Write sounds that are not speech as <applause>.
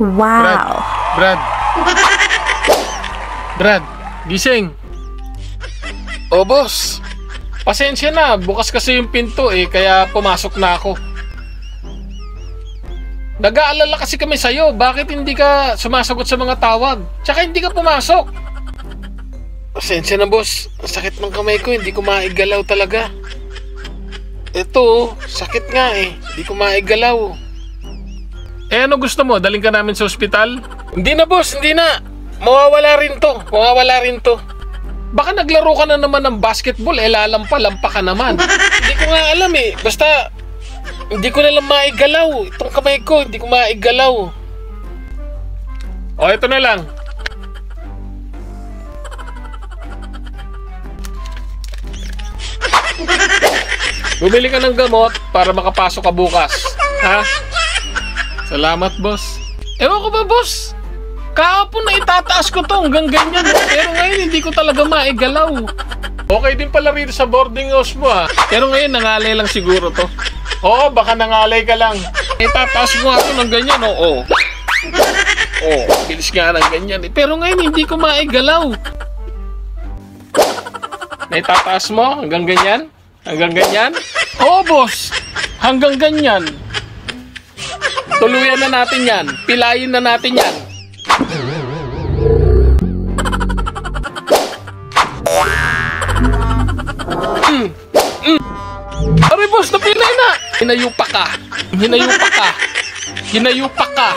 Wow. Brad. Brad, <laughs> gising. Oh, boss. Pasensya na, bukas kasi yung pinto eh, kaya pumasok na ako. Nag-aalala kasi kami sa'yo, bakit hindi ka sumasagot sa mga tawag? Tsaka hindi ka pumasok. Pasensya na boss, ang sakit ng kamay ko, hindi ko maigalaw talaga. Ito, sakit nga eh, hindi ko maigalaw. Eh ano gusto mo, daling ka namin sa ospital? Hindi na boss, hindi na. Mawawala rin to, mawawala rin to. Baka naglaro ka na naman ng basketball, eh lalampa-lampa ka naman. hindi ko nga alam eh, basta hindi ko na lang maigalaw. Itong kamay ko, hindi ko maigalaw. O, ito na lang. Bumili ka ng gamot para makapasok ka bukas. Ha? Salamat, boss. Ewan ko ba, boss? Kahapon na itataas ko to hanggang ganyan. oh. Pero ngayon hindi ko talaga maigalaw. Okay din pala rito sa boarding house mo ha. Pero ngayon nangalay lang siguro to. Oo, baka nangalay ka lang. Itataas mo ako ng ganyan, oo. Oo, bilis nga ng ganyan. eh. Pero ngayon hindi ko maigalaw. Naitataas mo hanggang ganyan? Hanggang ganyan? Oo, boss. Hanggang ganyan. Tuluyan na natin yan. Pilayin na natin yan. Mm. Mm. Aray, boss, napilay na. Hinayupa ka. Hinayupa ka. Hinayupa ka.